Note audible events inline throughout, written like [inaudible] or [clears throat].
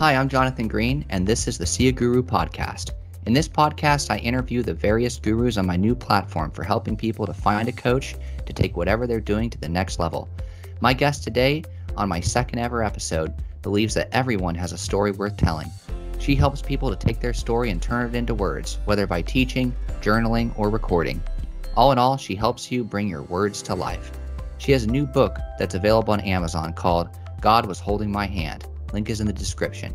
Hi, I'm Jonathan Green, and this is the See a Guru podcast. In this podcast, I interview the various gurus on my new platform for helping people to find a coach to take whatever they're doing to the next level. My guest today, on my second ever episode, believes that everyone has a story worth telling. She helps people to take their story and turn it into words, whether by teaching, journaling, or recording. All in all, she helps you bring your words to life. She has a new book that's available on Amazon called God Was Holding My Hand. Link is in the description.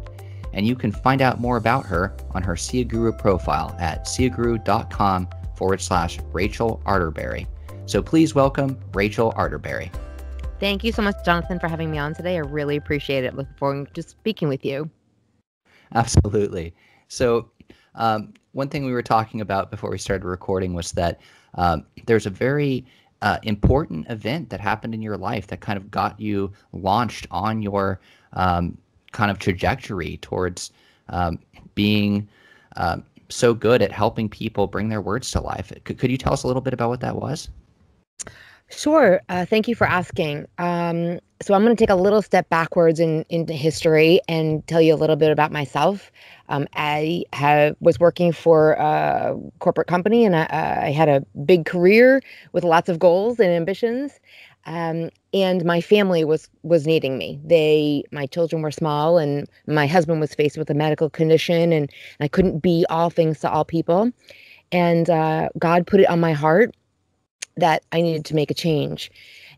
And you can find out more about her on her See a Guru profile at seeaguru.com forward slash Rachel Arterberry. So please welcome Rachel Arterberry. Thank you so much, Jonathan, for having me on today. I really appreciate it. Looking forward to speaking with you. Absolutely. So, um, one thing we were talking about before we started recording was that um, there's a very uh, important event that happened in your life that kind of got you launched on your um, kind of trajectory towards um, being uh, so good at helping people bring their words to life. Could, could you tell us a little bit about what that was? Sure. Uh, thank you for asking. Um, so I'm going to take a little step backwards in into history and tell you a little bit about myself. Um, I have was working for a corporate company, and I, I, had a big career with lots of goals and ambitions. Um, and my family was was needing me. They, my children were small, and my husband was faced with a medical condition, and I couldn't be all things to all people. And uh, God put it on my heart that I needed to make a change.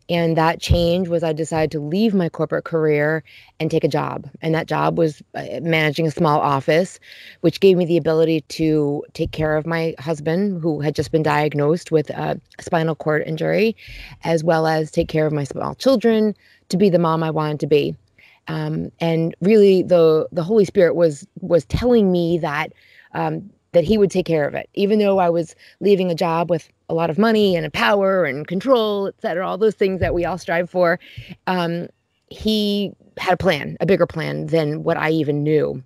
And that change was I decided to leave my corporate career and take a job. And that job was uh, managing a small office, which gave me the ability to take care of my husband, who had just been diagnosed with a spinal cord injury, as well as take care of my small children, to be the mom I wanted to be. Um, and really, the the Holy Spirit was was telling me that um, that He would take care of it, even though I was leaving a job with a lot of money and power and control, et cetera, all those things that we all strive for. Um, he had a plan, a bigger plan than what I even knew.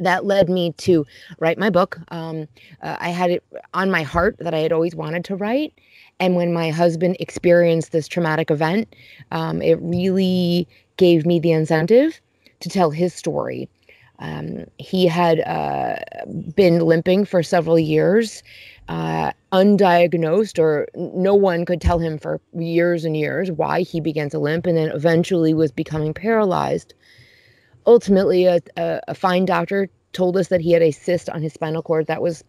That led me to write my book. Um, uh, I had it on my heart that I had always wanted to write. And when my husband experienced this traumatic event, um, it really gave me the incentive to tell his story. Um, he had uh, been limping for several years uh, undiagnosed, or no one could tell him for years and years why he began to limp and then eventually was becoming paralyzed. Ultimately, a, a, a fine doctor told us that he had a cyst on his spinal cord that was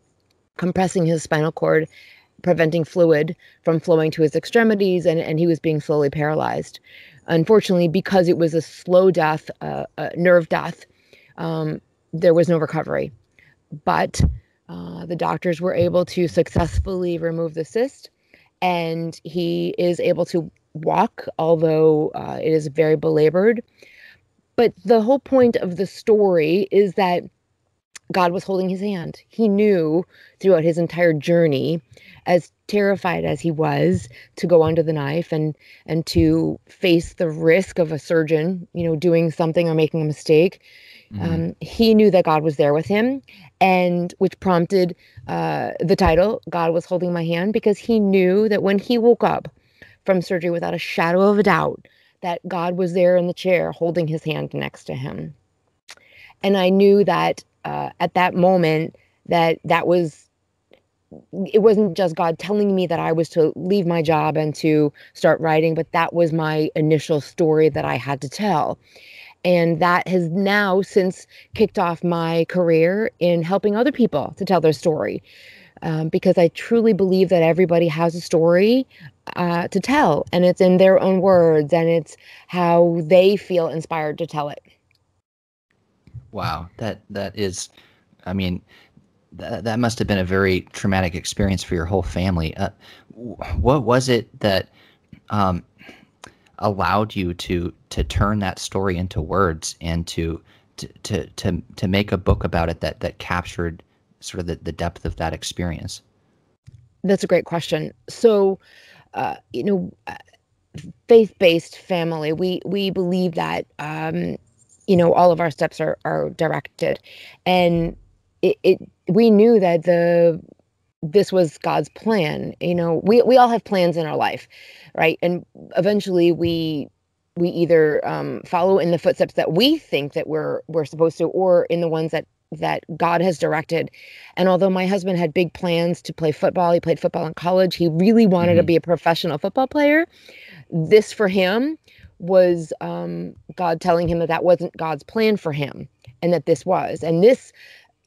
compressing his spinal cord, preventing fluid from flowing to his extremities, and, and he was being slowly paralyzed. Unfortunately, because it was a slow death, uh, a nerve death, um, there was no recovery. But uh, the doctors were able to successfully remove the cyst, and he is able to walk, although uh, it is very belabored. But the whole point of the story is that God was holding his hand. He knew throughout his entire journey, as terrified as he was to go under the knife and and to face the risk of a surgeon, you know, doing something or making a mistake, Mm-hmm. Um, he knew that God was there with him, and which prompted uh, the title, God Was Holding My Hand, because he knew that when he woke up from surgery without a shadow of a doubt, that God was there in the chair holding his hand next to him. And I knew that uh, at that moment, that that was it wasn't just God telling me that I was to leave my job and to start writing, but that was my initial story that I had to tell. And that has now since kicked off my career in helping other people to tell their story. Um, because I truly believe that everybody has a story uh, to tell, and it's in their own words, and it's how they feel inspired to tell it. Wow, that that is, I mean, that that must have been a very traumatic experience for your whole family. Uh, what was it that um, allowed you to to turn that story into words and to to to to, to make a book about it that that captured sort of the, the depth of that experience? That's a great question. So uh, you know faith-based family we we believe that um, you know all of our steps are are directed. And it, it we knew that the this was God's plan. You know, we we all have plans in our life, right? And eventually we we either um, follow in the footsteps that we think that we're we're supposed to, or in the ones that that God has directed. And although my husband had big plans to play football, he played football in college. He really wanted mm-hmm. to be a professional football player. This for him was um, God telling him that that wasn't God's plan for him, and that this was. And this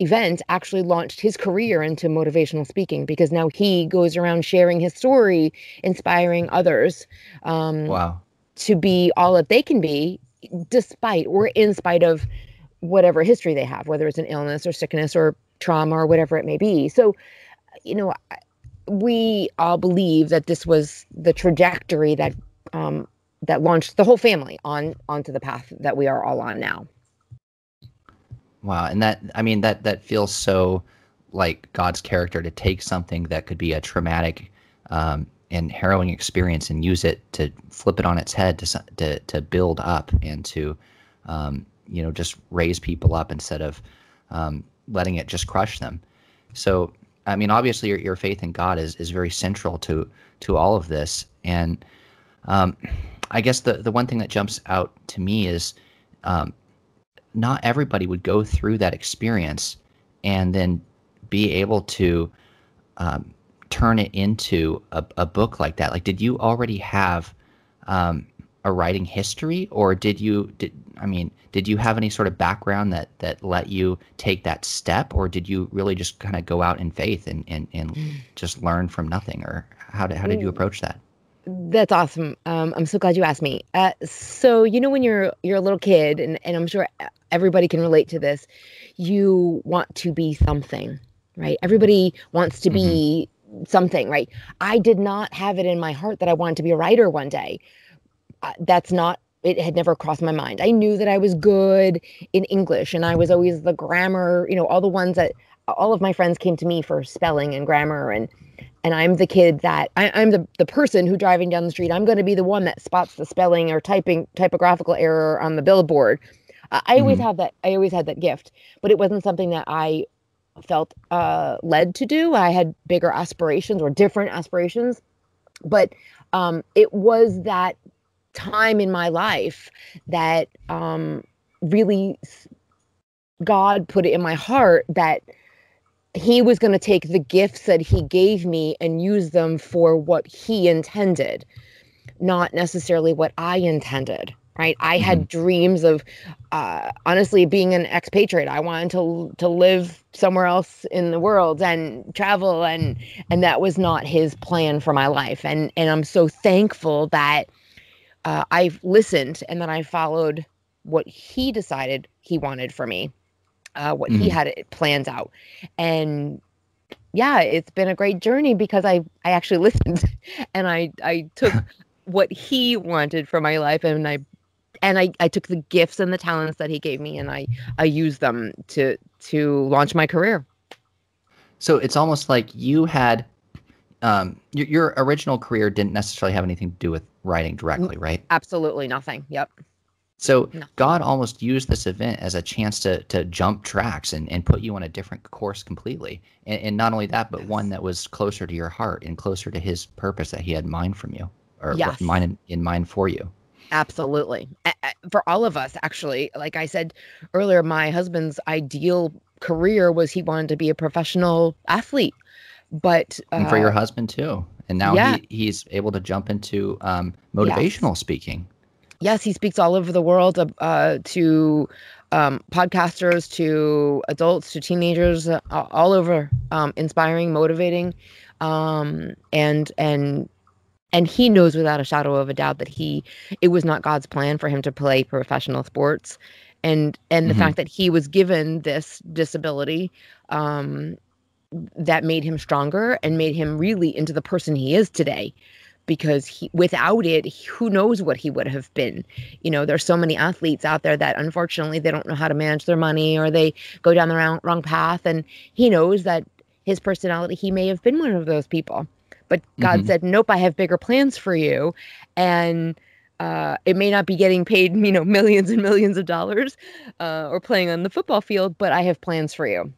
event actually launched his career into motivational speaking because now he goes around sharing his story, inspiring others. Um, wow. To be all that they can be, despite or in spite of whatever history they have, whether it's an illness or sickness or trauma or whatever it may be. So, you know, we all believe that this was the trajectory that um, that launched the whole family on onto the path that we are all on now. Wow, and that I mean that that feels so like God's character to take something that could be a traumatic um, and harrowing experience and use it to flip it on its head to to, to build up and to um, you know just raise people up instead of um, letting it just crush them. So I mean, obviously, your, your faith in God is is very central to to all of this, and um, I guess the the one thing that jumps out to me is um, not everybody would go through that experience and then be able to um, turn it into a, a, book like that. Like, did you already have um, a writing history, or did you? Did I mean, did you have any sort of background that that let you take that step, or did you really just kind of go out in faith and and, and [sighs] just learn from nothing, or how did how did you approach that? That's awesome. Um, I'm so glad you asked me. Uh, so you know when you're you're a little kid, and, and I'm sure everybody can relate to this. You want to be something, right? Everybody wants to be mm-hmm. something, right? I did not have it in my heart that I wanted to be a writer one day. Uh, that's not. It had never crossed my mind. I knew that I was good in English, and I was always the grammar. You know, all the ones that all of my friends came to me for spelling and grammar and and I'm the kid that I, am the, the person who driving down the street, I'm going to be the one that spots the spelling or typing typographical error on the billboard. I always mm-hmm. have that. I always had that gift, but it wasn't something that I felt uh, led to do. I had bigger aspirations or different aspirations, but um, it was that time in my life that um, really God put it in my heart that he was going to take the gifts that he gave me and use them for what he intended, not necessarily what I intended. Right. I mm-hmm. had dreams of uh, honestly being an expatriate. I wanted to to live somewhere else in the world and travel and and that was not his plan for my life. And and I'm so thankful that uh, I've listened and that I followed what he decided he wanted for me uh, what mm-hmm. he had planned out. And yeah, it's been a great journey because I I actually [laughs] listened and I I took [laughs] what he wanted for my life and I and I, I took the gifts and the talents that he gave me and I I used them to to launch my career. So it's almost like you had um, your, your original career didn't necessarily have anything to do with writing directly, right? Absolutely nothing. Yep. So no. God almost used this event as a chance to to jump tracks and, and put you on a different course completely. And, and not only that, but yes. one that was closer to your heart and closer to his purpose that he had in mind from you or yes. in mind for you. Absolutely. For all of us, actually, like I said earlier, my husband's ideal career was he wanted to be a professional athlete. But uh, and for your uh, husband too. And now yeah. he, he's able to jump into um, motivational yes. speaking yes, he speaks all over the world uh, to um, podcasters, to adults, to teenagers, uh, all over, um, inspiring, motivating, um, and and and he knows without a shadow of a doubt that he it was not God's plan for him to play professional sports, and and the mm-hmm. fact that he was given this disability um, that made him stronger and made him really into the person he is today. Because he, without it who knows what he would have been. You know there's so many athletes out there that unfortunately they don't know how to manage their money or they go down the wrong, wrong path. And he knows that his personality he may have been one of those people but god mm-hmm. said nope i have bigger plans for you and uh, it may not be getting paid, [laughs] you know, millions and millions of dollars, uh, or playing on the football field, but I have plans for you,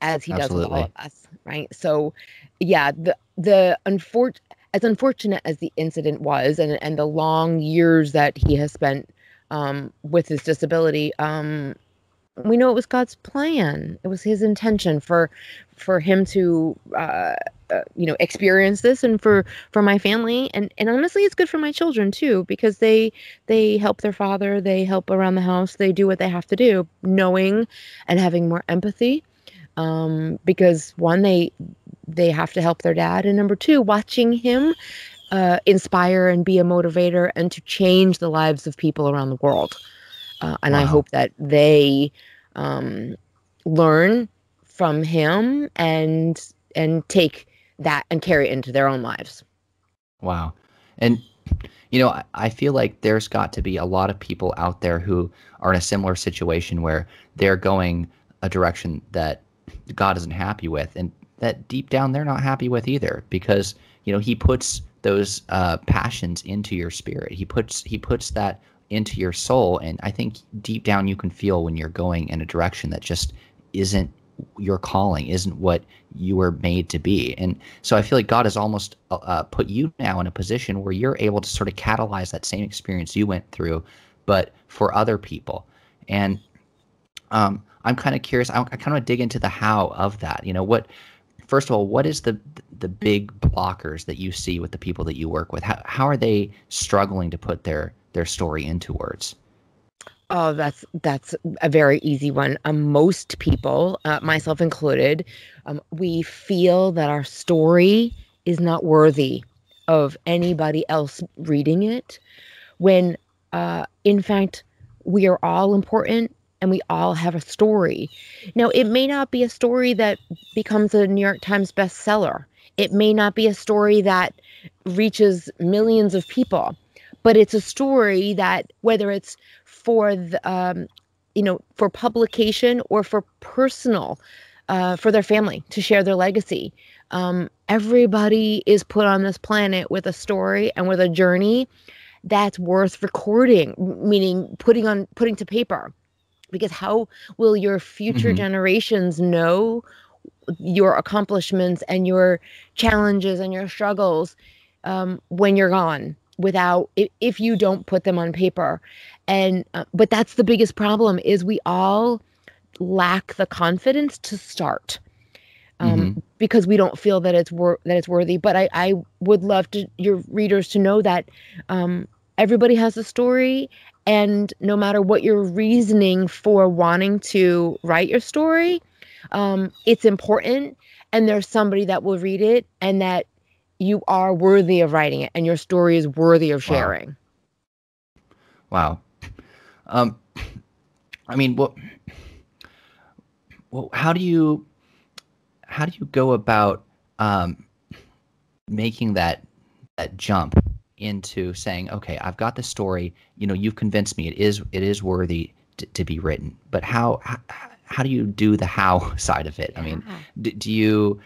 as he Absolutely. does with all of us, right? So, yeah, the the unfortunate as unfortunate as the incident was and, and the long years that he has spent um, with his disability, um, we know it was God's plan. It was His intention for for him to uh, uh, you know experience this, and for for my family, and and honestly, it's good for my children too because they they help their father, they help around the house, they do what they have to do, knowing and having more empathy. Um, because one, they they have to help their dad, and number two, watching him uh, inspire and be a motivator and to change the lives of people around the world. Uh, and wow. I hope that they um, learn from him and and take that and carry it into their own lives. Wow. And you know, I, feel like there's got to be a lot of people out there who are in a similar situation where they're going a direction that God isn't happy with and that deep down they're not happy with either because you know he puts those uh, passions into your spirit he puts he puts that into your soul. And I think deep down you can feel when you're going in a direction that just isn't your calling, isn't what you were made to be. And so I feel like God has almost uh, uh, put you now in a position where you're able to sort of catalyze that same experience you went through, but for other people. And um, I'm kind of curious. I, I kind of dig into the how of that. You know, what first of all, what is the the big blockers that you see with the people that you work with? How how are they struggling to put their their story into words? Oh, that's that's a very easy one. Um, most people, uh, myself included, um, we feel that our story is not worthy of anybody else reading it, when uh, in fact we are all important and we all have a story. Now, it may not be a story that becomes a New York Times bestseller. It may not be a story that reaches millions of people but it's a story that whether it's for the um, you know for publication or for personal uh, for their family to share their legacy um, everybody is put on this planet with a story and with a journey that's worth recording meaning putting on putting to paper because how will your future mm-hmm. generations know your accomplishments and your challenges and your struggles um, when you're gone without if, if you don't put them on paper. And uh, but that's the biggest problem is we all lack the confidence to start um, mm-hmm. because we don't feel that it's wor- that it's worthy. But I, I would love to your readers to know that um, everybody has a story. And no matter what your reasoning for wanting to write your story um, it's important. And there's somebody that will read it and that you are worthy of writing it and your story is worthy of sharing. Wow. wow. Um, I mean, what, well, how do you, how do you go about, um, making that, that jump into saying, okay, I've got the story, you know, you've convinced me it is, it is worthy to, to be written, but how, how, how do you do the how [laughs] side of it? I mean, do, do you,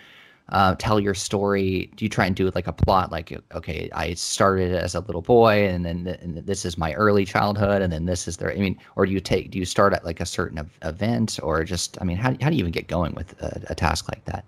uh, tell your story? Do you try and do it like a plot, like okay, I started as a little boy, and then and this is my early childhood, and then this is their. I mean, or do you take? Do you start at like a certain event, or just? I mean, how how do you even get going with a, a task like that?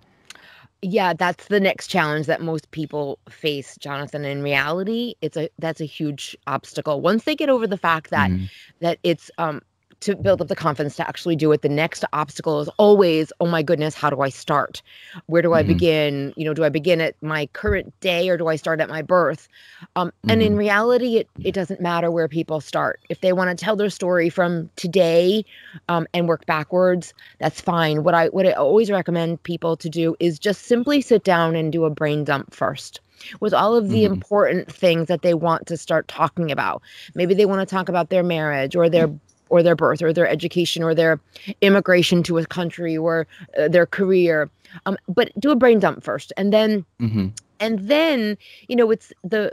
Yeah, that's the next challenge that most people face, Jonathan. In reality, it's a that's a huge obstacle. Once they get over the fact that mm-hmm. that it's um to build up the confidence to actually do it. The next obstacle is always, oh my goodness, how do I start? Where do I mm-hmm. begin? You know, do I begin at my current day or do I start at my birth? Um, mm-hmm. And in mm-hmm. reality, it it doesn't matter where people start. If they want to tell their story from today um, and work backwards, that's fine. What I what I always recommend people to do is just simply sit down and do a brain dump first with all of the mm-hmm. important things that they want to start talking about. Maybe they want to talk about their marriage or their or their birth or their education or their immigration to a country or uh, their career um, but do a brain dump first and then mm-hmm. and then you know it's the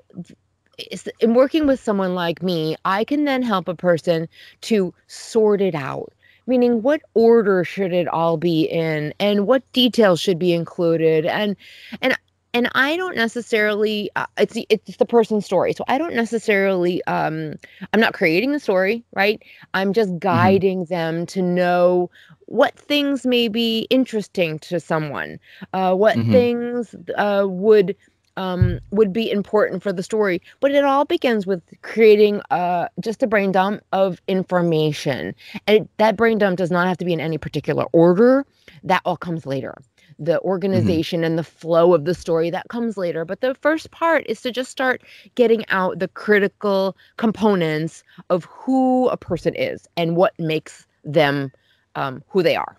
it's, in working with someone like me i can then help a person to sort it out meaning what order should it all be in and what details should be included and and and I don't necessarily uh, it's it's the person's story. So I don't necessarily um I'm not creating the story, right? I'm just mm-hmm. guiding mm-hmm. them to know what things may be interesting to someone. Uh what mm-hmm. things uh would um, would be important for the story. But it all begins with creating uh, just a brain dump of information. And it, that brain dump does not have to be in any particular order, that all comes later. The organization mm-hmm. and the flow of the story that comes later. But the first part is to just start getting out the critical components of who a person is and what makes them um, who they are.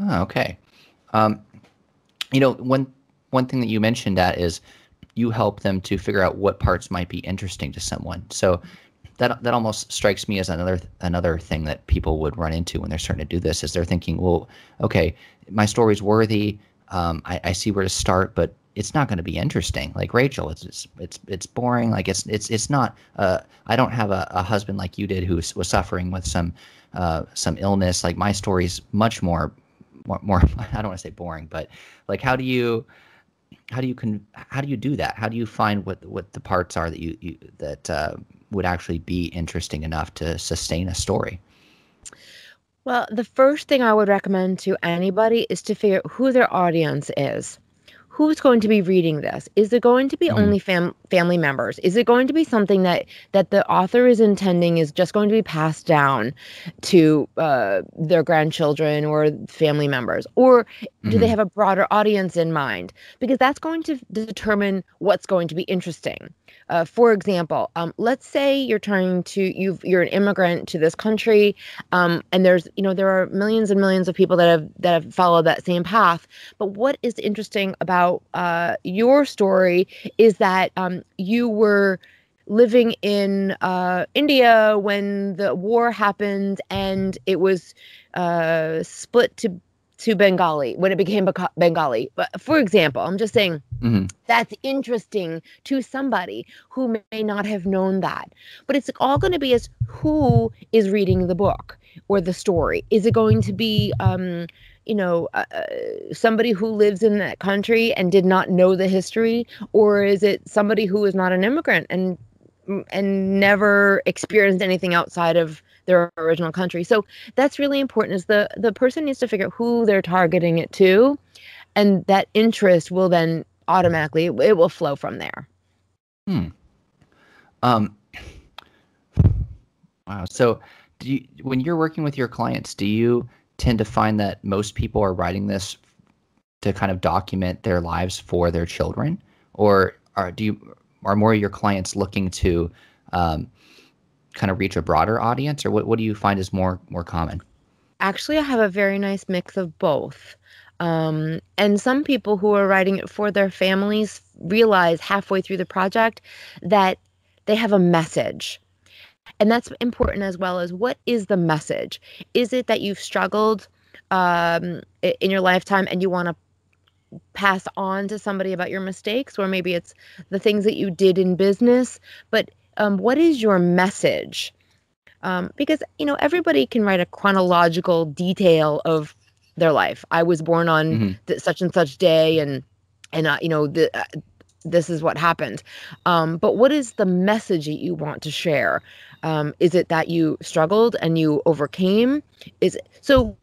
Oh, okay. Um, you know, one one thing that you mentioned that is you help them to figure out what parts might be interesting to someone. So that that almost strikes me as another another thing that people would run into when they're starting to do this is they're thinking, well, okay, my story's worthy. Um, I, I see where to start, but it's not going to be interesting. Like Rachel, it's it's it's, it's boring. Like it's it's it's not. Uh, I don't have a, a husband like you did who was, suffering with some uh, some illness. Like my story's much more more, more [laughs] I don't want to say boring, but like how do you how do you can how do you do that? How do you find what what the parts are that you, you that uh, would actually be interesting enough to sustain a story? Well, the first thing I would recommend to anybody is to figure out who their audience is who's going to be reading this is it going to be mm. only fam- family members is it going to be something that that the author is intending is just going to be passed down to uh, their grandchildren or family members or mm-hmm. do they mm-hmm. have a broader audience in mind because that's going to determine what's going to be interesting uh, for example, um, let's say you're trying to you you're an immigrant to this country, um, and there's you know there are millions and millions of people that have that have followed that same path. But what is interesting about uh, your story is that um, you were living in uh, India when the war happened, and it was uh, split to to Bengali when it became Bengali. But for example, I'm just saying mm-hmm. that's interesting to somebody who may not have known that. But it's all going to be as who is reading the book or the story. Is it going to be, um, you know, uh, uh somebody who lives in that country and did not know the history, or is it somebody who is not an immigrant and and never experienced anything outside of their original country. So that's really important is the the person needs to figure out who they're targeting it to and that interest will then automatically it will flow from there. Hmm. Um [sighs] Wow. So do you when you're working with your clients, do you tend to find that most people are writing this to kind of document their lives for their children or are do you are more of your clients looking to um, kind of reach a broader audience, or what, what do you find is more more common? Actually, I have a very nice mix of both. Um, and some people who are writing it for their families realize halfway through the project that they have a message. And that's important as well as what is the message? Is it that you've struggled um, in your lifetime and you want to pass on to somebody about your mistakes, or maybe it's the things that you did in business? But um, what is your message? Um, because you know everybody can write a chronological detail of their life. I was born on mm-hmm. th- such and such day, and and uh, you know the, uh, this is what happened. Um, but what is the message that you want to share? Um, is it that you struggled and you overcame? Is it, so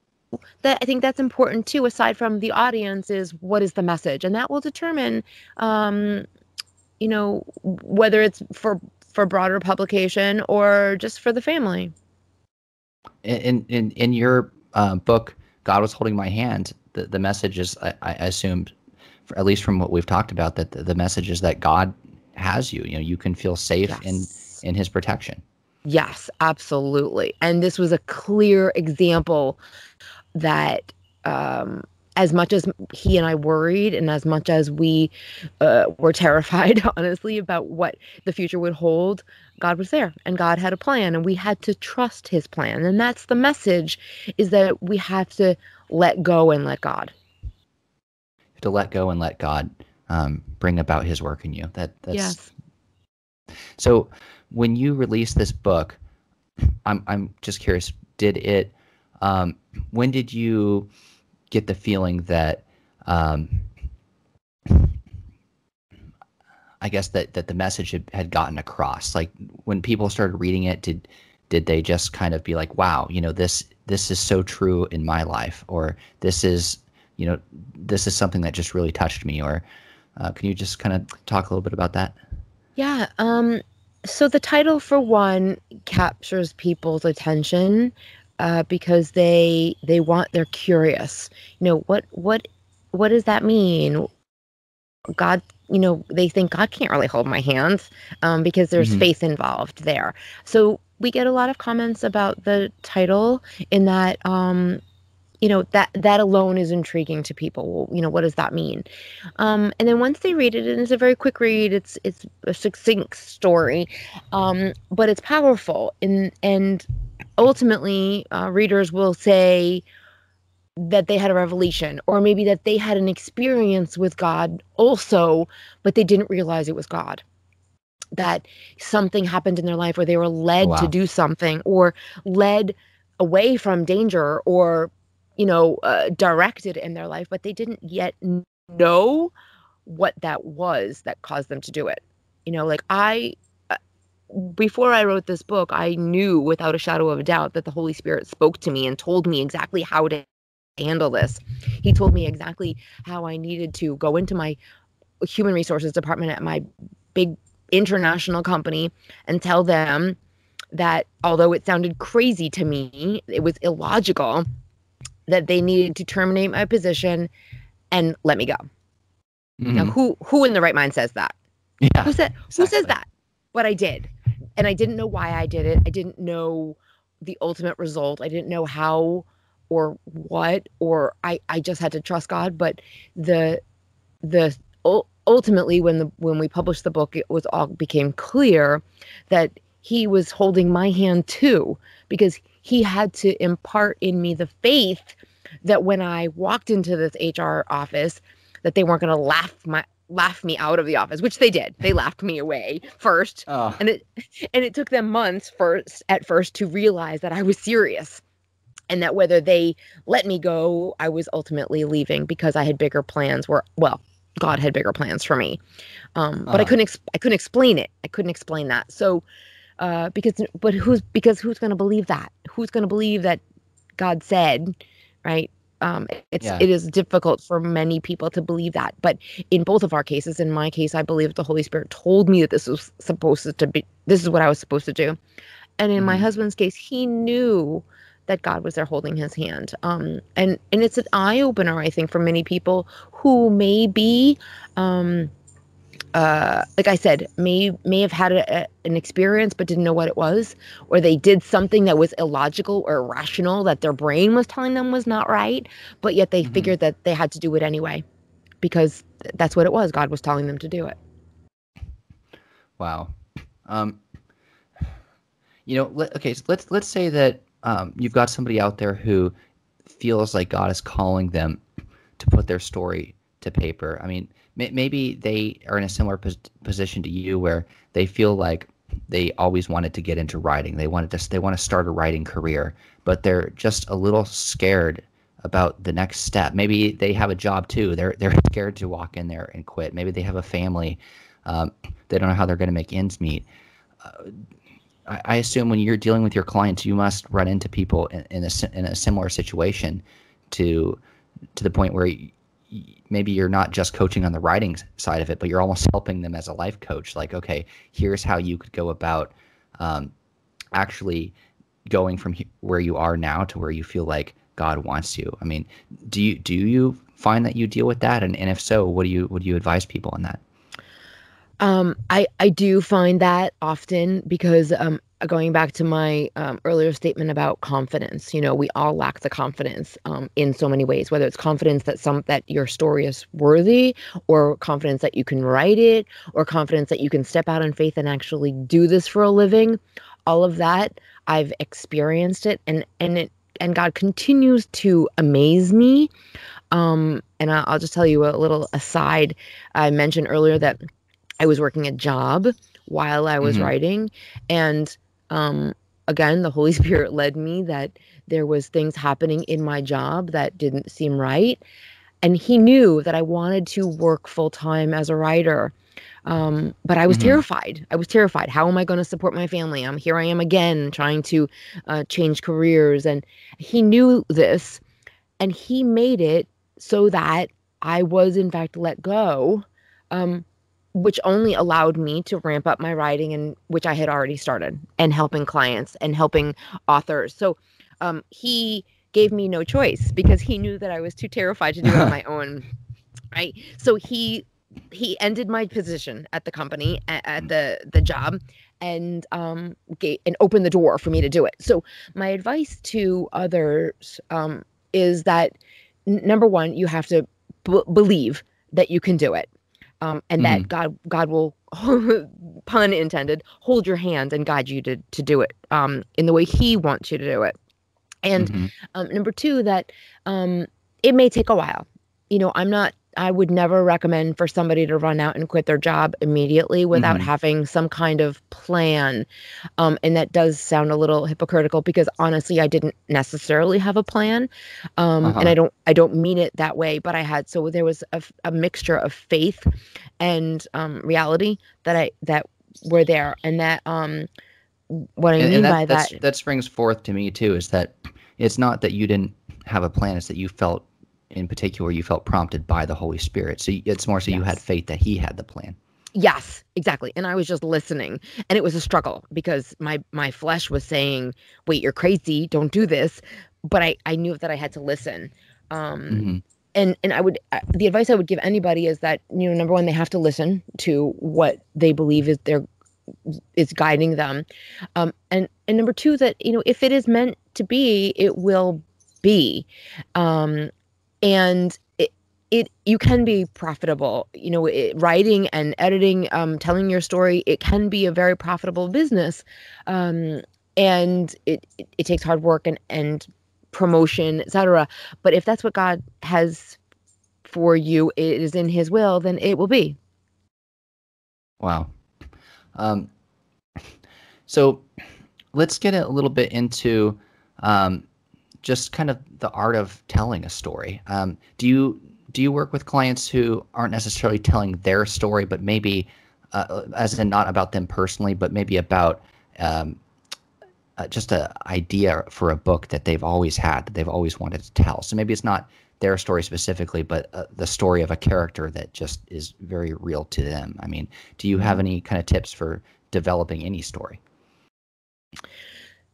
that I think that's important too. Aside from the audience, is what is the message, and that will determine, um, you know, whether it's for for broader publication or just for the family. In in in your uh, book, God was holding my hand. The the message is, I, I assume, for, at least from what we've talked about, that the, the, message is that God has you. You know, you can feel safe yes. in in His protection. Yes, absolutely. And this was a clear example that um, as much as he and I worried, and as much as we uh, were terrified, [laughs] honestly, about what the future would hold, God was there, and God had a plan, and we had to trust His plan. And that's the message: is that we have to let go and let God. to let go and let God um, bring about His work in you. That that's. Yes. So, when you released this book, I'm I'm just curious. Did it? Um, when did you? Get the feeling that um, I guess that that the message had, had gotten across. Like when people started reading it, did did they just kind of be like, "Wow, you know this this is so true in my life," or "This is you know this is something that just really touched me," or Uh, can you just kind of talk a little bit about that? Yeah. Um, so the title, for one, captures people's attention uh, because they they want they're curious. You know what what what does that mean? God, you know, they think God can't really hold my hands um, because there's mm-hmm. faith involved there. So we get a lot of comments about the title in that um, you know that that alone is intriguing to people you know what does that mean um, and then once they read it and it's a very quick read it's it's a succinct story um, but it's powerful and and ultimately uh, readers will say that they had a revelation or maybe that they had an experience with god also but they didn't realize it was god that something happened in their life where they were led wow. to do something or led away from danger or you know, uh, directed in their life, but they didn't yet know what that was that caused them to do it. You know, like I, before I wrote this book, I knew without a shadow of a doubt that the Holy Spirit spoke to me and told me exactly how to handle this. He told me exactly how I needed to go into my human resources department at my big international company and tell them that although it sounded crazy to me, it was illogical that they needed to terminate my position and let me go. Mm-hmm. Now, who who in the right mind says that? Yeah. Who said exactly. who says that? But I did. And I didn't know why I did it. I didn't know the ultimate result. I didn't know how or what or I I just had to trust God, but the the ultimately when the when we published the book it was all became clear that he was holding my hand too because he had to impart in me the faith that when I walked into this HR office, that they weren't going to laugh my laugh me out of the office, which they did. They laughed me away first, oh. and it and it took them months first at first to realize that I was serious, and that whether they let me go, I was ultimately leaving because I had bigger plans. Where well, God had bigger plans for me, um, but. I couldn't ex- I couldn't explain it. I couldn't explain that. So uh, because but who's because who's going to believe that? Who's going to believe that God said, right? Um, it's yeah. it is difficult for many people to believe that. But in both of our cases, in my case, I believe the Holy Spirit told me that this was supposed to be. This is what I was supposed to do. And in mm-hmm. my husband's case, he knew that God was there holding his hand. Um, and and it's an eye opener, I think, for many people who may be um, uh, like I said, may may have had a, a, an experience but didn't know what it was, or they did something that was illogical or irrational that their brain was telling them was not right, but yet they mm-hmm. figured that they had to do it anyway, because that's what it was. God was telling them to do it. Wow. Um, you know, let, okay, so let's let's say that um, you've got somebody out there who feels like God is calling them to put their story to paper. I mean maybe they are in a similar pos- position to you where they feel like they always wanted to get into writing. They wanted to they want to start a writing career, but they're just a little scared about the next step. Maybe they have a job too. They're they're [laughs] scared to walk in there and quit. Maybe they have a family. Um, they don't know how they're going to make ends meet. Uh, I, I, assume when you're dealing with your clients, you must run into people in, in a in a similar situation to to the point where maybe you're not just coaching on the writing side of it, but you're almost helping them as a life coach. Like, okay, here's how you could go about um, actually going from where you are now to where you feel like God wants you. I mean, do you do you find that you deal with that, and, and if so, what do you what do you advise people on that? Um, I I do find that often because um, going back to my um, earlier statement about confidence, you know, we all lack the confidence um, in so many ways. Whether it's confidence that some that your story is worthy, or confidence that you can write it, or confidence that you can step out in faith and actually do this for a living. All of that, I've experienced it, and and it and God continues to amaze me. Um, and I'll just tell you a little aside. I mentioned earlier that I was working a job while I was mm-hmm. writing. And um, again, the Holy [laughs] Spirit led me that there was things happening in my job that didn't seem right. And he knew that I wanted to work full time as a writer. Um, but I was mm-hmm. terrified. I was terrified. How am I going to support my family? I'm here. I am again trying to uh, change careers, and he knew this, and he made it so that I was in fact let go um, which only allowed me to ramp up my writing and which I had already started and helping clients and helping authors. So um, he gave me no choice because he knew that I was too terrified to do it on [laughs] my own. Right. So he he ended my position at the company at, at the the job and um gave, and opened the door for me to do it. So my advice to others um is that number one, you have to b- believe that you can do it. Um, and that Mhm. God God will [laughs] pun intended hold your hand and guide you to to do it um, in the way He wants you to do it. And Mhm. um, number two, that um, it may take a while. You know, I'm not. I would never recommend for somebody to run out and quit their job immediately without Mhm. having some kind of plan. Um, and that does sound a little hypocritical because honestly, I didn't necessarily have a plan, um, Uh-huh. and I don't. I don't mean it that way, but I had. So there was a, a mixture of faith and um, reality that I that were there, and that um, what I and, mean and that, by that. that springs forth to me too is that it's not that you didn't have a plan it's that you felt in particular you felt prompted by the holy spirit so it's more so you had faith that he had the plan Yes, exactly. And I was just listening, and it was a struggle because my my flesh was saying, "Wait, you're crazy. Don't do this." But I I knew that I had to listen. Um hmm and and I would uh, the advice I would give anybody is that, you know, number one, they have to listen to what they believe is their is guiding them. Um and and number two that, you know, if it is meant to be, it will be. Um and it, it you can be profitable you know it, writing and editing um, telling your story it can be a very profitable business um, and it, it, it takes hard work and, and promotion etc but if that's what god has for you it is in his will then it will be. Wow. Um, so let's get a little bit into um, just kind of the art of telling a story. Um, do you do you work with clients who aren't necessarily telling their story but maybe uh, as in not about them personally but maybe about um, uh, just a idea for a book that they've always had that they've always wanted to tell? So maybe it's not their story specifically but uh, the story of a character that just is very real to them. I mean do you have any kind of tips for developing any story?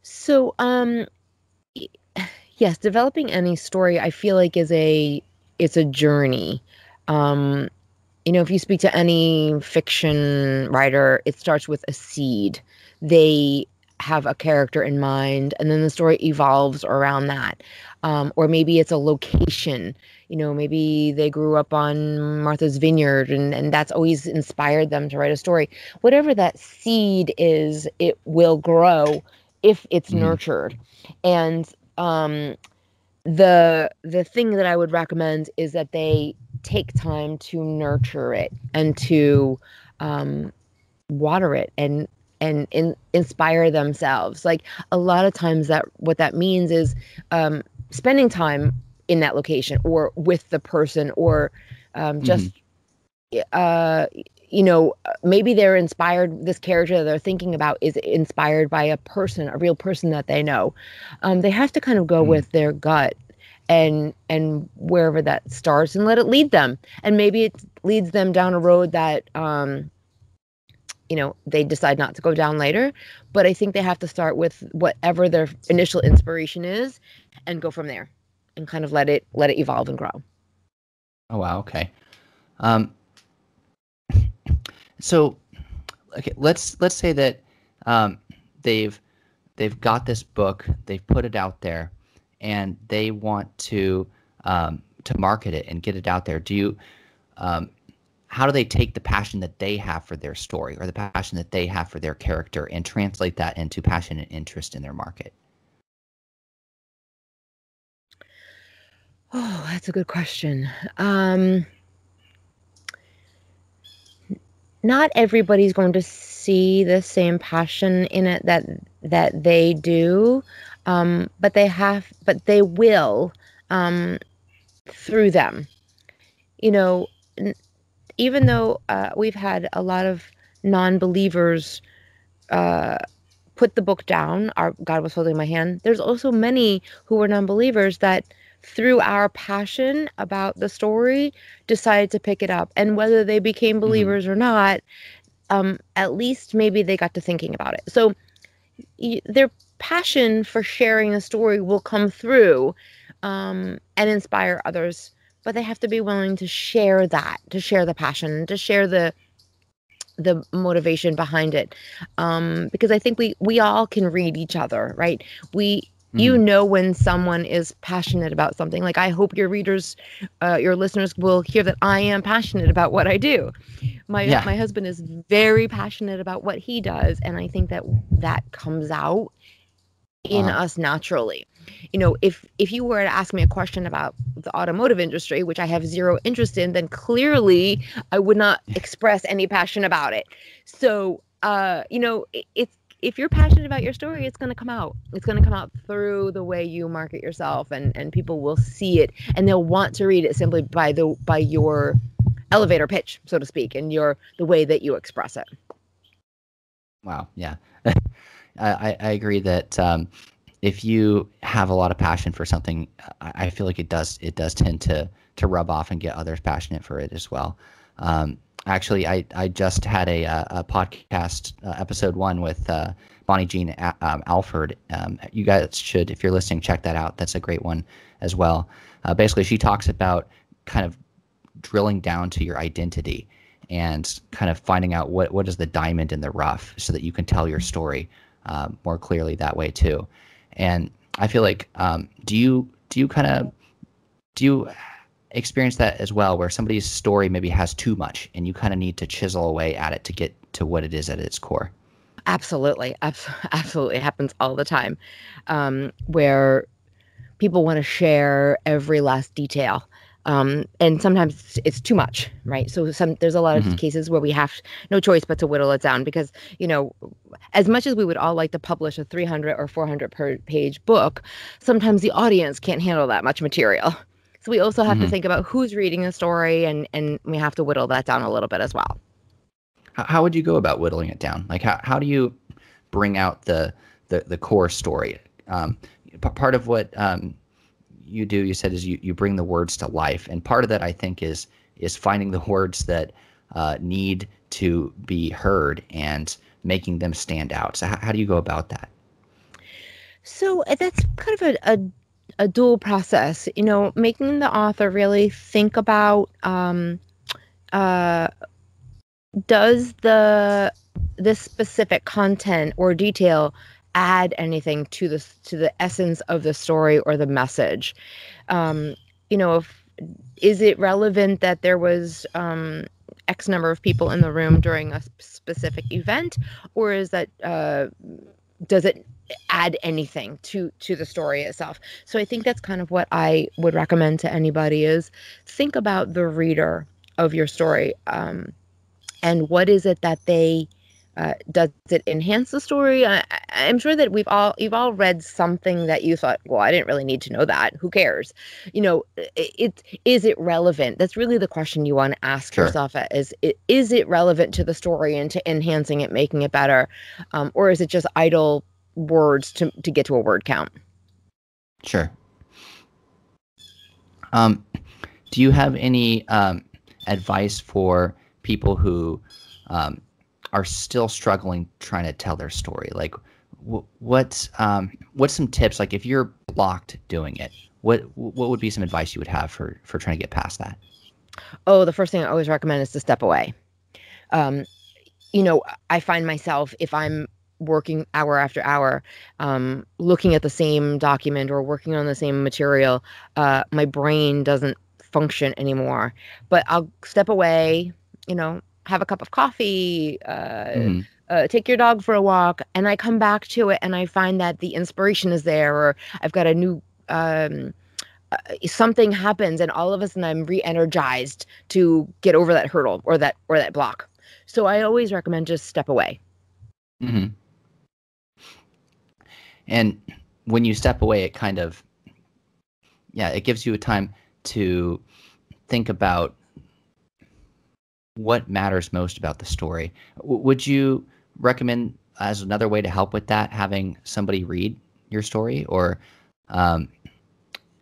So um yes developing any story i feel like is a it's a journey. Um you know if you speak to any fiction writer it starts with a seed. They have a character in mind and then the story evolves around that. Um, or maybe it's a location. You know maybe they grew up on martha's vineyard and, and that's always inspired them to write a story. Whatever that seed is it will grow if it's Mhm. nurtured. And um, the the thing that i would recommend is that they take time to nurture it and to um, water it and and in, inspire themselves. Like a lot of times that what that means is um, spending time in that location or with the person or um, just uh, you know maybe they're inspired this character that they're thinking about is inspired by a person a real person that they know. Um, they have to kind of go Mm. with their gut and and wherever that starts and let it lead them. And maybe it leads them down a road that um you know they decide not to go down later. But i think they have to start with whatever their initial inspiration is and go from there and kind of let it let it evolve and grow. Oh wow, okay. Um, so, okay, let's let's say that um, they've they've got this book, they've put it out there, and they want to um, to market it and get it out there. Do you? Um, how do they take the passion that they have for their story or the passion that they have for their character and translate that into passion and interest in their market? oh that's a good question um not everybody's going to see the same passion in it that that they do um but they have but they will um through them. You know even though uh, we've had a lot of non-believers uh put the book down our god was holding my hand there's also many who were non-believers that through our passion about the story, decided to pick it up. And whether they became mm-hmm. believers mm-hmm. or not, um, at least maybe they got to thinking about it. So y- their passion for sharing the story will come through um, and inspire others. But they have to be willing to share that, to share the passion, to share the the motivation behind it um, because i think we we all can read each other right we mm-hmm. you know when someone is passionate about something like i hope your readers uh, your listeners will hear that i am passionate about what i do my yeah. my husband is very passionate about what he does and i think that that comes out in uh-huh. us naturally you know if if you were to ask me a question about the automotive industry which i have zero interest in then clearly i would not express any passion about it so uh you know it, it's if you're passionate about your story it's going to come out. It's going to come out through the way you market yourself and and people will see it and they'll want to read it simply by the by your elevator pitch so to speak and your the way that you express it. Wow yeah. [laughs] I, I agree that um, if you have a lot of passion for something, I feel like it does it does tend to to rub off and get others passionate for it as well. Um, actually, I I just had a a, podcast uh, episode one with uh, Bonnie Jean a- um, Alford. Um, you guys should, if you're listening, check that out. That's a great one as well. Uh, basically, she talks about kind of drilling down to your identity and kind of finding out what what is the diamond in the rough so that you can tell your story um, more clearly that way too. And I feel like, um, do you do you kind of do you experience that as well, where somebody's story maybe has too much, and you kind of need to chisel away at it to get to what it is at its core? Absolutely, [laughs] absolutely, it happens all the time, um, where people want to share every last detail um, and sometimes it's too much right so some there's a lot mm-hmm. of cases where we have no choice but to whittle it down because you know as much as we would all like to publish a 300 or 400 per page book sometimes the audience can't handle that much material so we also have mm-hmm. to think about who's reading the story and and we have to whittle that down a little bit as well how, how would you go about whittling it down like how, how do you bring out the the, the core story um, part of what um, you do, you said, is you, you bring the words to life. And part of that, I think, is is finding the words that uh, need to be heard and making them stand out. So, how, how do you go about that? So uh, that's kind of a, a, a dual process, you know, making the author really think about um, uh, does the this specific content or detail add anything to the to the essence of the story or the message. Um, you know, if is it relevant that there was um, X number of people in the room during a specific event, or is that uh, does it add anything to to the story itself? So I think that's kind of what I would recommend to anybody is think about the reader of your story um, and what is it that they uh, does it enhance the story? I, am sure that we've all you've all read something that you thought, well, I didn't really need to know that. Who cares? You know, it, it is it relevant? That's really the question you want to ask sure. yourself: is it, is it relevant to the story and to enhancing it, making it better, um, or is it just idle words to to get to a word count? Sure. Um, do you have any um, advice for people who um, are still struggling trying to tell their story like what's um, what's some tips like if you're blocked doing it what what would be some advice you would have for for trying to get past that oh the first thing i always recommend is to step away um, you know i find myself if i'm working hour after hour um, looking at the same document or working on the same material uh, my brain doesn't function anymore but i'll step away you know have a cup of coffee, uh, mm-hmm. uh, take your dog for a walk, and I come back to it and I find that the inspiration is there, or I've got a new um, uh, something happens, and all of a sudden I'm re-energized to get over that hurdle or that or that block. So I always recommend just step away. Mm-hmm. And when you step away, it kind of yeah, it gives you a time to think about what matters most about the story. W- would you recommend as another way to help with that having somebody read your story, or, um,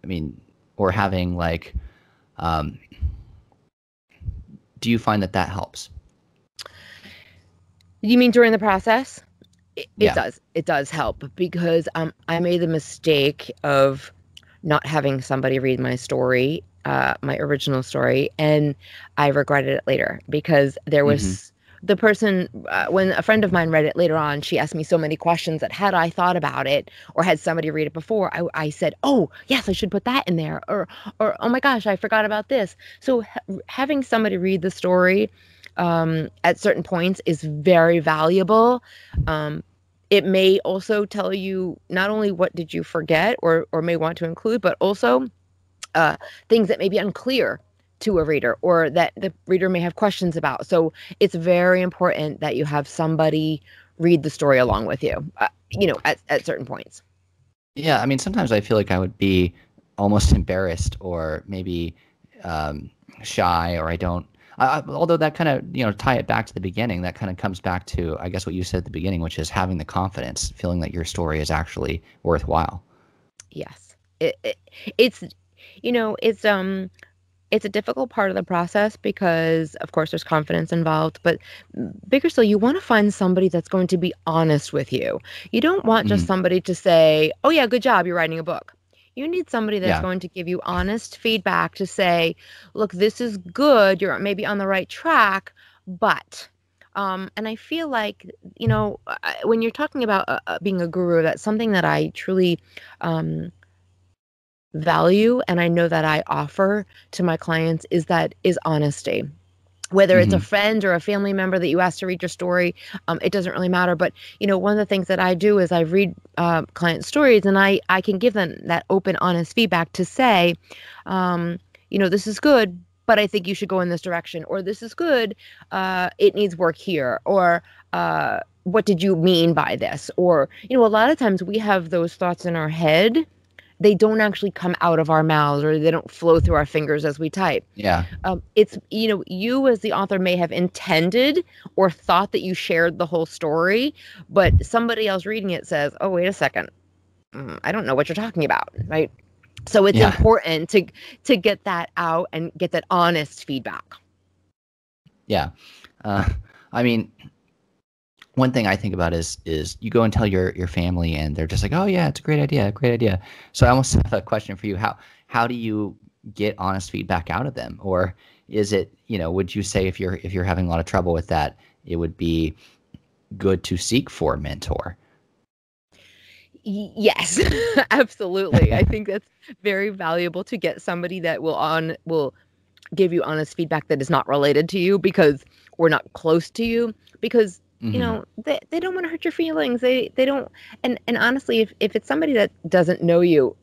I mean, or having like um, do you find that that helps you mean during the process it, it Yeah. does it does help because um i made the mistake of not having somebody read my story uh my original story and i regretted it later because there was the person uh, when a friend of mine read it later on she asked me so many questions that had i thought about it or had somebody read it before i, I said oh yes i should put that in there or or oh my gosh i forgot about this so ha- having somebody read the story um, at certain points is very valuable um, it may also tell you not only what did you forget or or may want to include but also uh, things that may be unclear to a reader or that the reader may have questions about so it's very important that you have somebody read the story along with you uh, you know at, at certain points Yeah, I mean, sometimes I feel like I would be almost embarrassed or maybe um, shy, or I don't. I, although that kind of you know tie it back to the beginning, that kind of comes back to I guess what you said at the beginning, which is having the confidence, feeling that your story is actually worthwhile. yes it, it it's you know it's um it's a difficult part of the process because of course there's confidence involved but bigger still you want to find somebody that's going to be honest with you you don't want just Mhm. somebody to say oh yeah good job you're writing a book you need somebody that's Yeah. going to give you honest feedback to say look this is good you're maybe on the right track but um, and i feel like you know when you're talking about uh, uh, being a guru that's something that i truly um, value and i know that i offer to my clients is that is honesty whether it's a friend or a family member that you ask to read your story um, it doesn't really matter. But you know one of the things that i do is i read uh, client stories and i i can give them that open honest feedback to say um, you know this is good but i think you should go in this direction or this is good uh, it needs work here or uh, what did you mean by this? Or you know a lot of times we have those thoughts in our head they don't actually come out of our mouths or they don't flow through our fingers as we type. Yeah, um, it's you know you as the author may have intended or thought that you shared the whole story but somebody else reading it says oh wait a second. Mm, i don't know what you're talking about right? So it's Yeah. important to to get that out and get that honest feedback. Yeah. Uh, I mean, one thing I think about is is you go and tell your your family, and they're just like, "Oh yeah, it's a great idea, great idea." So I almost [laughs] have a question for you: how how do you get honest feedback out of them, or is it you know would you say if you're if you're having a lot of trouble with that, it would be good to seek for a mentor? Yes [laughs] absolutely i [laughs] think that's very valuable to get somebody that will on will give you honest feedback that is not related to you because we're not close to you because Mhm. you know they, they don't want to hurt your feelings. They they don't and and honestly if, if it's somebody that doesn't know you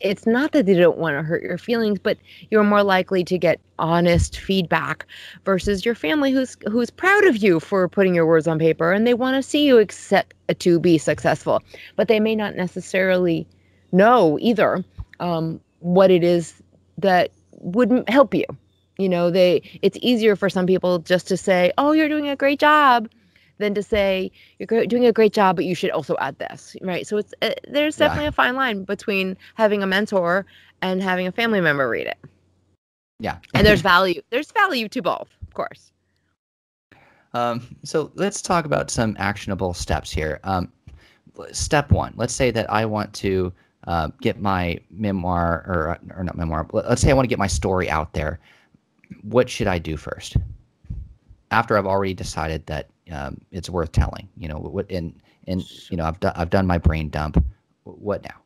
it's not that they don't want to hurt your feelings but you're more likely to get honest feedback versus your family who's who's proud of you for putting your words on paper and they want to see you accept to be successful. But they may not necessarily know either um, what it is that would help you. You know they it's easier for some people just to say oh you're doing a great job than to say you're doing a great job but you should also add this right so it's uh, there's Yeah. definitely a fine line between having a mentor and having a family member read it Yeah, and there's [laughs] value there's value to both of course Um, so let's talk about some actionable steps here. Um, step one, let's say that I want to uh, get my memoir, or, or not memoir, let- let's say I want to get my story out there. What should I do first? After I've already decided that um, it's worth telling, you know, what, and, and, you know, I've done, I've done my brain dump. What now?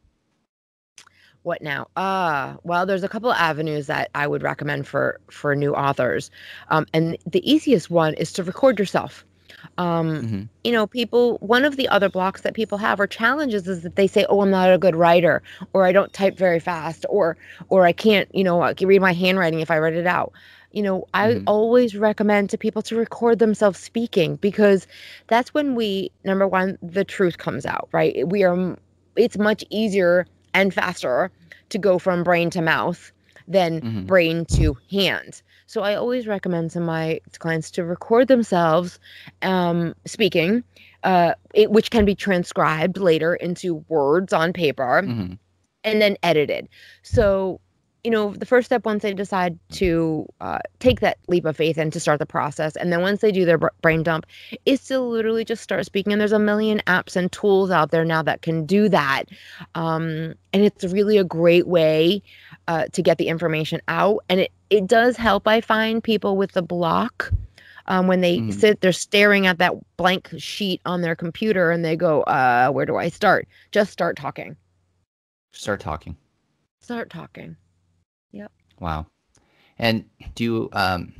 what now? Uh well there's a couple of avenues that i would recommend for for new authors. Um and the easiest one is to record yourself. Um hmm you know people one of the other blocks that people have or challenges is that they say oh i'm not a good writer or i don't type very fast or or i can't you know I can read my handwriting if i write it out you know i Mhm. always recommend to people to record themselves speaking because that's when we number one the truth comes out right we are it's much easier and faster to go from brain to mouth than Mhm. brain to hand so i always recommend to my clients to record themselves um, speaking, uh, it, which can be transcribed later into words on paper hmm and then edited. So you know, the first step once they decide to uh, take that leap of faith and to start the process, and then once they do their brain dump, is to literally just start speaking. And there's a million apps and tools out there now that can do that, um, and it's really a great way uh, to get the information out. And it it does help. I find people with the block. Um, when they mm. sit they're staring at that blank sheet on their computer and they go uh, where do i start just start talking start talking start talking. Wow. And do you um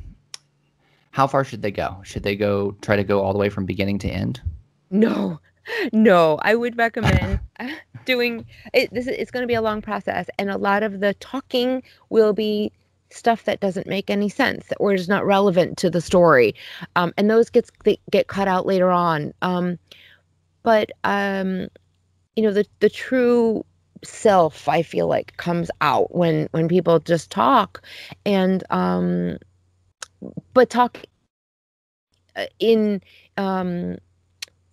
how far should they go? Should they go try to go all the way from beginning to end? No. No, I would recommend [laughs] doing it this it's going to be a long process and a lot of the talking will be stuff that doesn't make any sense or is not relevant to the story. Um, and those gets get cut out later on. Um, but um, you know the the true self i feel like comes out when when people just talk and um but talk uh, in um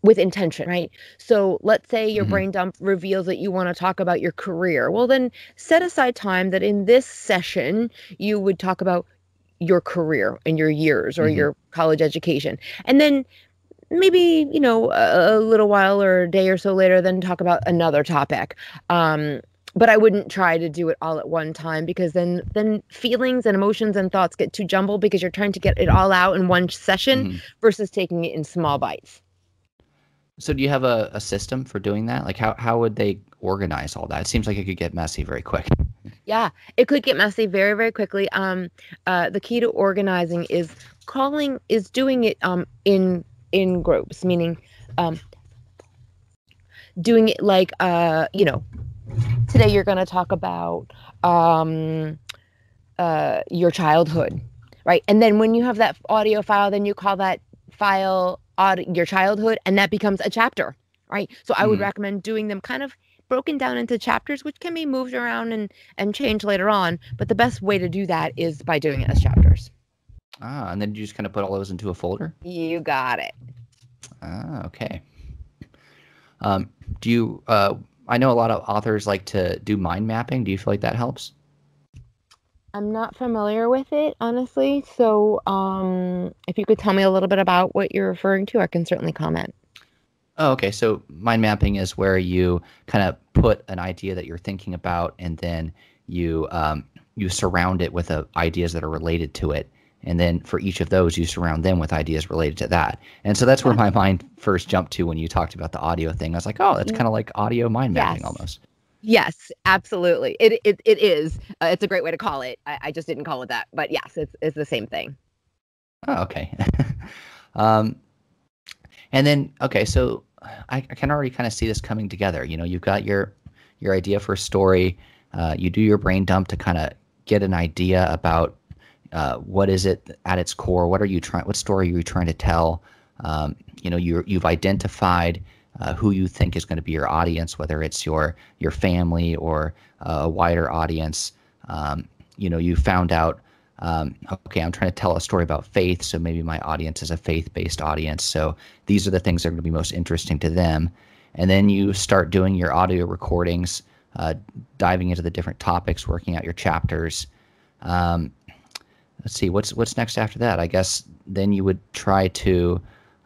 with intention, right? So let's say your mm-hmm. brain dump reveals that you want to talk about your career. Well, then set aside time that in this session you would talk about your career and your years or mm-hmm. your college education. And then maybe you know a, a, little while or a day or so later then talk about another topic. Um, but i wouldn't try to do it all at one time because then then feelings and emotions and thoughts get too jumbled because you're trying to get it all out in one session mm-hmm. versus taking it in small bites. So do you have a, a system for doing that? Like how, how would they organize all that? It seems like it could get messy very quick. [laughs] Yeah it could get messy very very quickly. Um uh the key to organizing is calling is doing it um in in groups, meaning um, doing it like, uh, you know, today you're going to talk about um, uh, your childhood, right? And then when you have that audio file, then you call that file audio, your childhood, and that becomes a chapter, right? So I would mm-hmm. recommend doing them kind of broken down into chapters, which can be moved around and and changed later on. But the best way to do that is by doing it as chapters. Ah, and then you just kind of put all those into a folder? You got it. Ah, okay. Um, do you, uh, I know a lot of authors like to do mind mapping. Do you feel like that helps? I'm not familiar with it, honestly. So um, if you could tell me a little bit about what you're referring to, I can certainly comment. Oh, okay. So mind mapping is where you kind of put an idea that you're thinking about, and then you um, you surround it with uh, ideas that are related to it, and then for each of those you surround them with ideas related to that. And so that's where my mind first jumped to when you talked about the audio thing. I was like oh that's kind of like audio mind mapping yes. almost. Yes absolutely. It it, it is. Uh, it's a great way to call it. I, I, just didn't call it that. But yes it's, it's the same thing. Oh okay. [laughs] Um and then okay so I, I can already kind of see this coming together. You know you've got your your idea for a story. Uh, you do your brain dump to kind of get an idea about uh, what is it at its core? What are you trying? What story are you trying to tell? Um, you know, you you've identified uh, who you think is going to be your audience, whether it's your your family or uh, a wider audience. Um, you know, you found out. Um, okay, I'm trying to tell a story about faith, so maybe my audience is a faith-based audience. So these are the things that are going to be most interesting to them. And then you start doing your audio recordings, uh, diving into the different topics, working out your chapters. Um, let's see what's what's next after that. I guess then you would try to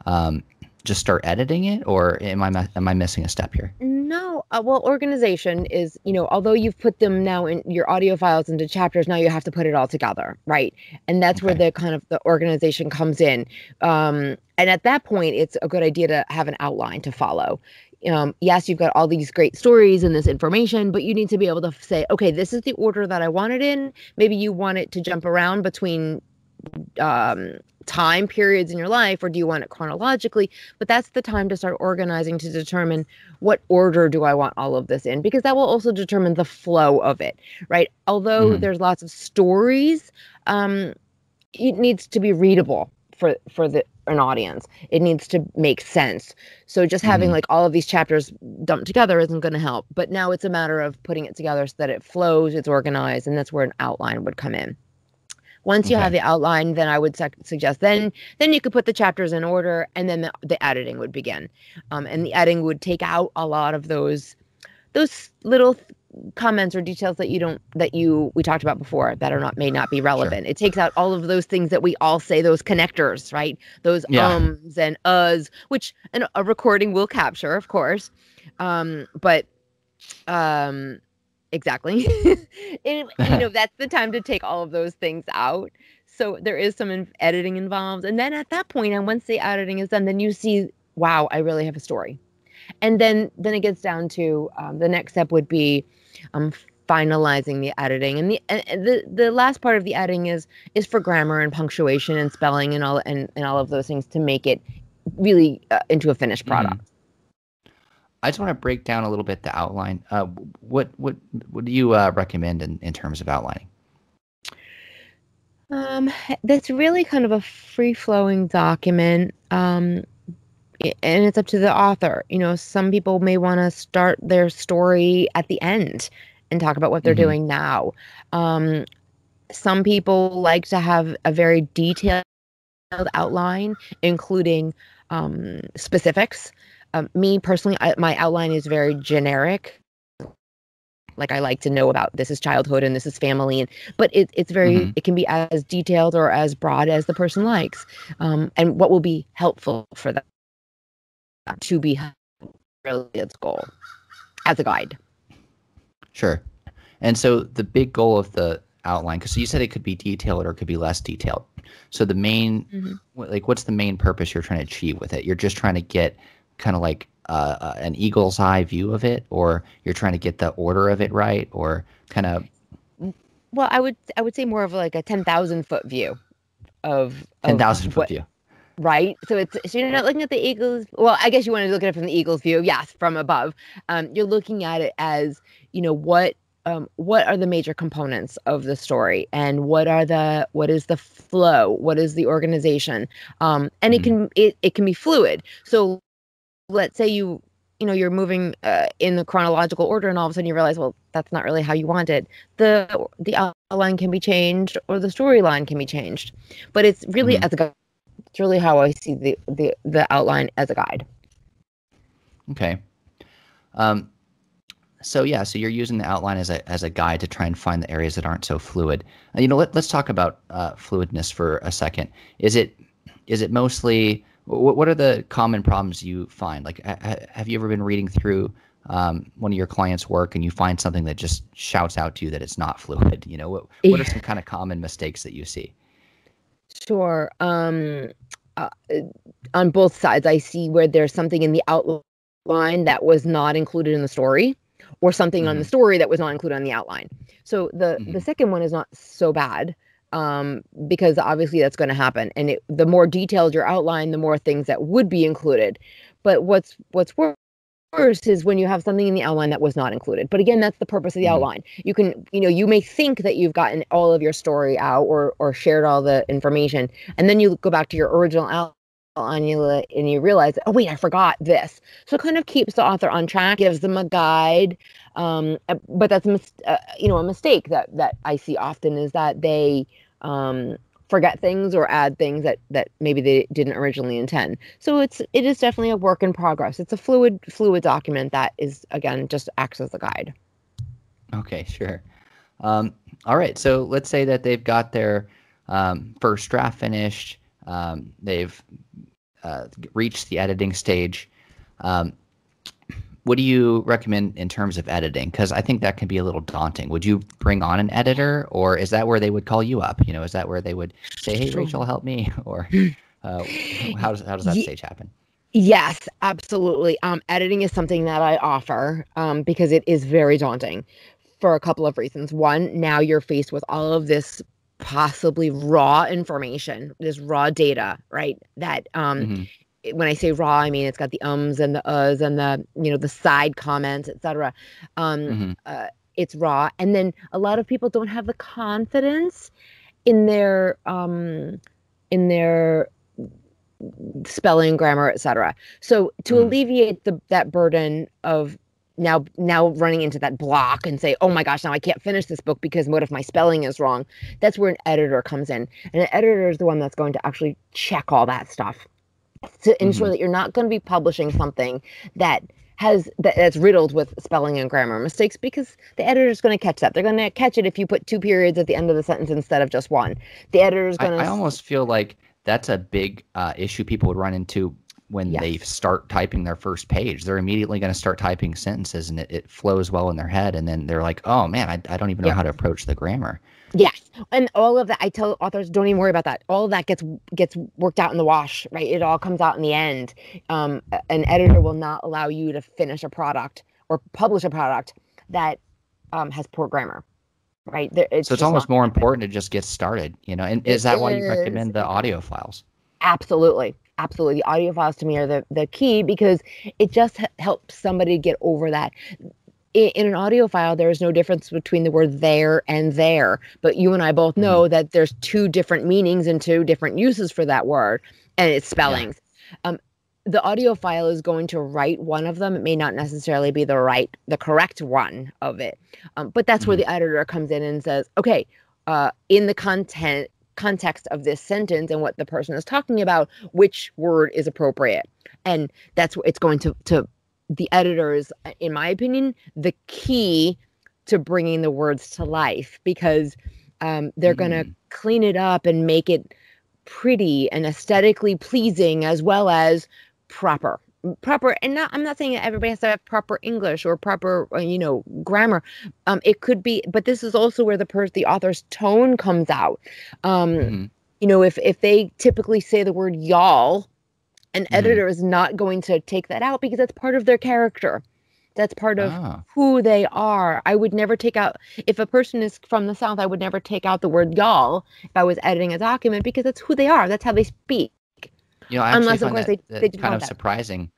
um, just start editing it, or am I am I missing a step here? No. Uh, well, organization is you know although you've put them now in your audio files into chapters, now you have to put it all together, right? And that's okay. where the kind of the organization comes in. Um, and at that point, it's a good idea to have an outline to follow um, yes, you've got all these great stories and this information, but you need to be able to say, okay, this is the order that I want it in. Maybe you want it to jump around between um, time periods in your life, or do you want it chronologically? But that's the time to start organizing to determine what order do I want all of this in, because that will also determine the flow of it, right? Although mm-hmm. there's lots of stories, um, it needs to be readable for for the an audience. It needs to make sense. So just having mm-hmm. like all of these chapters dumped together isn't going to help. But now it's a matter of putting it together so that it flows, it's organized, and that's where an outline would come in. Once okay. you have the outline, then I would su- suggest then then you could put the chapters in order, and then the, the editing would begin. Um, and the editing would take out a lot of those those little comments or details that you don't that you we talked about before that are not may not be relevant. Sure. It takes out all of those things that we all say those connectors, right? Those yeah. ums and uhs, which an, a recording will capture, of course. Um, but um exactly. [laughs] you know, [laughs] that's the time to take all of those things out. So there is some in- editing involved. And then at that point, and once the editing is done, then you see, wow, I really have a story. And then then it gets down to um, the next step would be um, finalizing the editing and the and the the last part of the editing is is for grammar and punctuation and spelling and all and, and all of those things to make it really uh, into a finished mm-hmm. product. Mm-hmm. I just want to break down a little bit the outline. Uh, what what what do you uh, recommend in, in terms of outlining? Um, that's really kind of a free flowing document. Um, and it's up to the author. You know, some people may want to start their story at the end and talk about what they're mm-hmm. doing now. Um, some people like to have a very detailed outline, including um, specifics. Um, me personally, I, my outline is very generic. Like I like to know about this is childhood and this is family, and but it, it's very mm-hmm. it can be as detailed or as broad as the person likes, um, and what will be helpful for them to be really its goal as a guide. Sure. And so the big goal of the outline, because you said it could be detailed or it could be less detailed. So the main, mm-hmm. like, what's the main purpose you're trying to achieve with it? You're just trying to get kind of like uh, uh, an eagle's eye view of it, or you're trying to get the order of it right, or kind of. Well, I would I would say more of like a ten thousand foot view of ten thousand foot view right? So it's so you're not looking at the eagles. Well, I guess you want to look at it from the eagle's view. Yes, from above. Um, you're looking at it as you know what um, what are the major components of the story and what are the what is the flow what is the organization um, and mm-hmm. it can it, it can be fluid so let's say you you know you're moving uh, in the chronological order and all of a sudden you realize well that's not really how you want it the the outline can be changed or the storyline can be changed but it's really mm-hmm. as a it's really how I see the the the outline as a guide. Okay. Um, so yeah, so you're using the outline as a as a guide to try and find the areas that aren't so fluid. Uh, you know, let, let's talk about uh, fluidness for a second. Is it is it mostly what, what are the common problems you find? Like, ha, have you ever been reading through um, one of your clients' work and you find something that just shouts out to you that it's not fluid? You know, what what are some kind of common mistakes that you see? Sure. Um, uh, on both sides, I see where there's something in the outline that was not included in the story, or something mm-hmm. on the mm-hmm. story that was not included on the outline. So the mm-hmm. the second one is not so bad um, because obviously that's going to happen, and it, the more detailed your outline, the more things that would be included. But what's what's worse First is when you have something in the outline that was not included. But again, that's the purpose of the mm-hmm. outline. You can, you know, you may think that you've gotten all of your story out or or shared all the information, and then you go back to your original outline and you, and you realize, oh wait, I forgot this. So it kind of keeps the author on track, gives them a guide. Um, uh, but that's a mis- uh, you know a mistake that that I see often is that they um, forget things or add things that that maybe they didn't originally intend. So it's it is definitely a work in progress. It's a fluid fluid document that is again just acts as a guide. Okay, sure. Um, all right, so let's say that they've got their um, first draft finished. Um, they've uh, reached the editing stage. Um, what do you recommend in terms of editing? Because I think that can be a little daunting. Would you bring on an editor, or is that where they would call you up? You know, is that where they would say, "Hey, Rachel, help me," [laughs] or uh, [clears throat] how does how does that stage happen? Yes, absolutely. Um, editing is something that I offer um, because it is very daunting for a couple of reasons. One, now you're faced with all of this possibly raw information, this raw data, right? That um, mm-hmm when I say raw, I mean it's got the ums and the uhs and the you know the side comments, etc. Um, mm-hmm. uh, it's raw, and then a lot of people don't have the confidence in their um, in their spelling, grammar, etc. So to mm. alleviate the that burden of now now running into that block and say, oh my gosh, now I can't finish this book because what if my spelling is wrong? That's where an editor comes in, and an editor is the one that's going to actually check all that stuff to ensure mm-hmm. that you're not going to be publishing something that has that, that's riddled with spelling and grammar mistakes because the editor's going to catch that. They're going to catch it if you put two periods at the end of the sentence instead of just one. The editor's going to. I, I almost feel like that's a big uh, issue people would run into when yes. they start typing their first page. They're immediately going to start typing sentences and it, it flows well in their head. And then they're like, oh man, I, I don't even know how to approach the grammar. Yes. And all of that, I tell authors, don't even worry about that. All of that gets gets worked out in the wash, right? It all comes out in the end. Um, an editor will not allow you to finish a product or publish a product that um, has poor grammar right? There, it's so it's almost more important to just get started, you know. And is that why you recommend the audio files? Absolutely, absolutely. The audio files to me are the the key because it just helps somebody get over that. In, in an audio file, there is no difference between the word there and there, but you and I both mm-hmm. know mm-hmm. that there's two different meanings and two different uses for that word, and it's spellings. Yeah. Um, the audio file is going to write one of them. It may not necessarily be the right, the correct one of it. Um, but that's mm-hmm. where the editor comes in and says, okay, uh, in the content context of this sentence and what the person is talking about, which word is appropriate. And that's what it's going to, to the editors, in my opinion, the key to bringing the words to life because um, they're mm. going to clean it up and make it pretty and aesthetically pleasing as well as proper proper and not i'm not saying that everybody has to have proper english or proper uh, you know grammar um it could be but this is also where the person the author's tone comes out um mm-hmm. you know if if they typically say the word y'all an mm-hmm. editor is not going to take that out because that's part of their character that's part of ah. who they are i would never take out if a person is from the south i would never take out the word y'all if i was editing a document because that's who they are that's how they speak you know, I unless of course that, they, they kind of that. surprising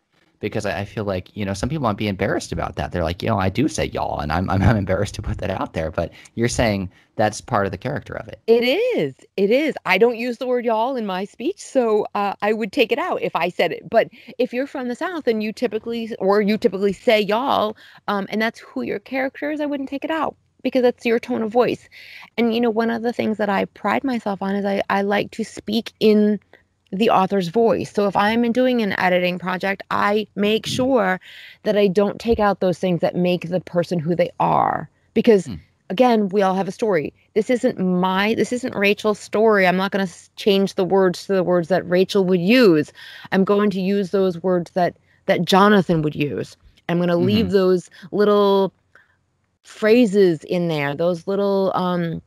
because I, feel like you know some people might be embarrassed about that. They're like, you know, I do say y'all, and I'm, I'm embarrassed [laughs] to put that out there. But you're saying that's part of the character of it. It is. It is. I don't use the word y'all in my speech, so uh, I would take it out if I said it. But if you're from the South and you typically or you typically say y'all, um, and that's who your character is, I wouldn't take it out because that's your tone of voice. And you know, one of the things that I pride myself on is I I like to speak in the author's voice. So if I'm doing an editing project, I make sure that I don't take out those things that make the person who they are. Because mm. again, we all have a story. This isn't my this isn't Rachel's story. I'm not going to change the words to the words that Rachel would use. I'm going to use those words that that Jonathan would use. I'm going to mm-hmm. leave those little phrases in there, those little um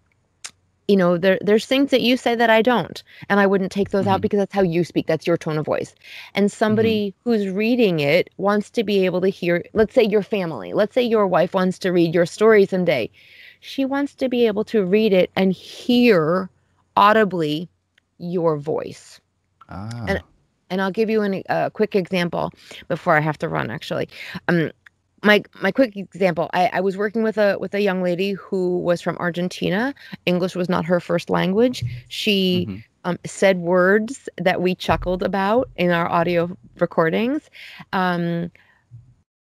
you know there there's things that you say that I don't and I wouldn't take those mm-hmm. out because that's how you speak that's your tone of voice and somebody mm-hmm. who's reading it wants to be able to hear let's say your family let's say your wife wants to read your story someday she wants to be able to read it and hear audibly your voice ah. and and I'll give you an, a quick example before I have to run actually um my my quick example I, I was working with a with a young lady who was from argentina english was not her first language she mm-hmm. um, said words that we chuckled about in our audio recordings um,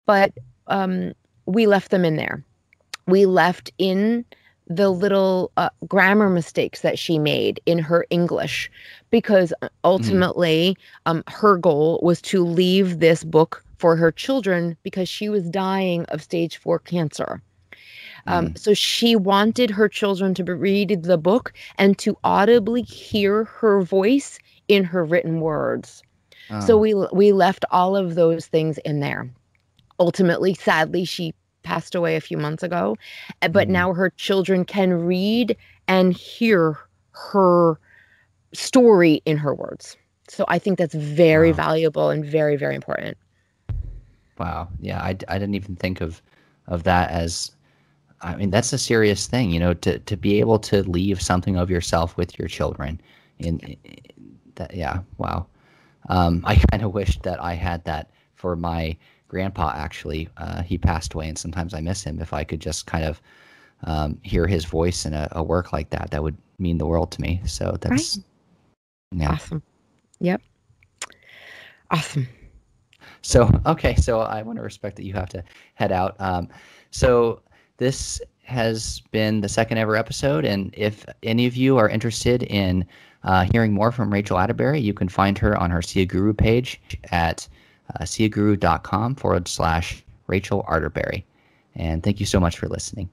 but um, we left them in there we left in the little uh, grammar mistakes that she made in her English because uh, mm-hmm. ultimately mm. um, her goal was to leave this book for her children because she was dying of stage four cancer. Um, mm. So she wanted her children to read the book and to audibly hear her voice in her written words. So ah. we we left all of those things in there. Ultimately, sadly, she passed away a few months ago, eh, but mm. now her children can read and hear her story in her words. So I think that's very wow. valuable and very very important. Wow. Yeah, I, I didn't even think of of that as I mean, that's a serious thing, you know, to to be able to leave something of yourself with your children. In, that yeah, wow. Um, I kind of wish that I had that for my grandpa actually. Uh, he passed away and sometimes I miss him. If I could just kind of um, hear his voice in a, a, work like that, that would mean the world to me. So that's right. yeah. Awesome. Yep. Awesome. So okay, so I want to respect that you have to head out. Um, so this has been the second ever episode, and if any of you are interested in uh, hearing more from Rachel Arterberry, you can find her on her See a Guru page at uh, SeeAGuru.com forward slash Rachel Arterberry. And thank you so much for listening.